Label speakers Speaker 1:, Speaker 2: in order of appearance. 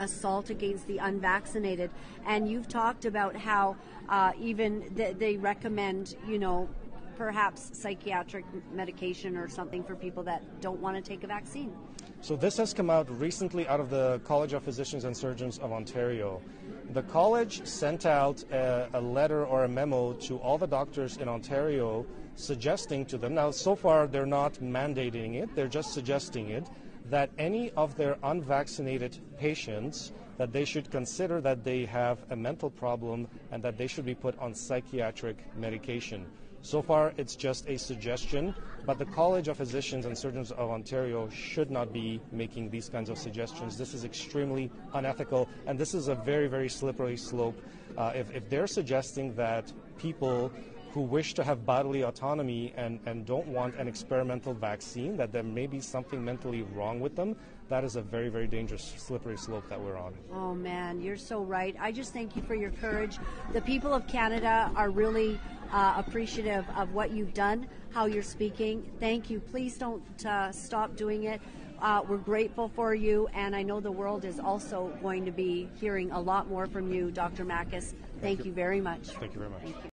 Speaker 1: assault against the unvaccinated. And you've talked about how uh, even th- they recommend, you know, perhaps psychiatric medication or something for people that don't want to take a vaccine.
Speaker 2: So this has come out recently out of the College of Physicians and Surgeons of Ontario. The college sent out a, a, letter or a memo to all the doctors in Ontario suggesting to them, now so far they're not mandating it, they're just suggesting it, that any of their unvaccinated patients that they should consider that they have a mental problem and that they should be put on psychiatric medication. So far, it's just a suggestion, but the College of Physicians and Surgeons of Ontario should not be making these kinds of suggestions. This is extremely unethical, and this is a very, very slippery slope. Uh, if, if they're suggesting that people who wish to have bodily autonomy and, and don't want an experimental vaccine, that there may be something mentally wrong with them, that is a very, very dangerous, slippery slope that we're on.
Speaker 1: Oh, man, you're so right. I just thank you for your courage. The people of Canada are really uh, appreciative of what you've done, how you're speaking. Thank you. Please don't uh, stop doing it. Uh, we're grateful for you, and I know the world is also going to be hearing a lot more from you, Dr. Makis. Thank, Thank you. you. very much.
Speaker 2: Thank you very much.